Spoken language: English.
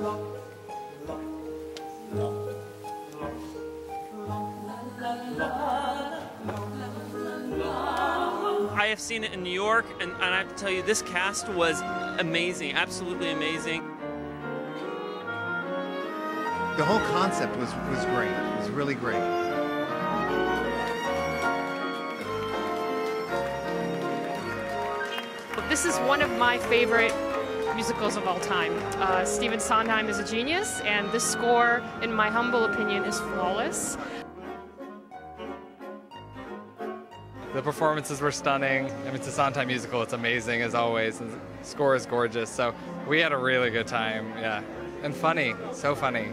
I have seen it in New York, and, and I have to tell you, this cast was amazing, absolutely amazing. The whole concept was, was great. It was really great. This is one of my favorite musicals of all time. Uh, Stephen Sondheim is a genius, and this score, in my humble opinion, is flawless. The performances were stunning. I mean, it's a Sondheim musical. It's amazing as always. And the score is gorgeous. So we had a really good time. Yeah, and funny. So funny.